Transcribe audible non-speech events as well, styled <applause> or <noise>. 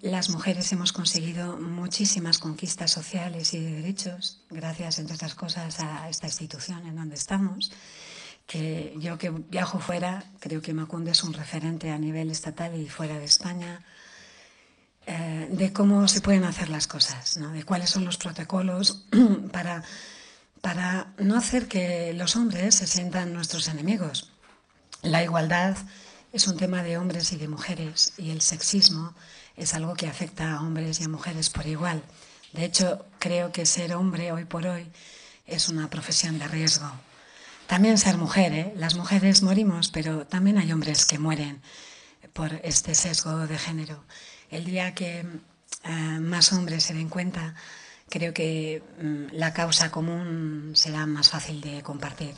Las mujeres hemos conseguido muchísimas conquistas sociales y de derechos, gracias, entre otras cosas, a esta institución en donde estamos, que yo que viajo fuera, creo que Macunde es un referente a nivel estatal y fuera de España, eh, de cómo se pueden hacer las cosas, de cuáles son los protocolos <clears throat> para, para no hacer que los hombres se sientan nuestros enemigos. La igualdad es un tema de hombres y de mujeres y el sexismo es algo que afecta a hombres y a mujeres por igual. De hecho, creo que ser hombre hoy por hoy es una profesión de riesgo. También ser mujer, ¿eh? las mujeres morimos, pero también hay hombres que mueren por este sesgo de género. El día que eh, más hombres se den cuenta, creo que mm, la causa común será más fácil de compartir.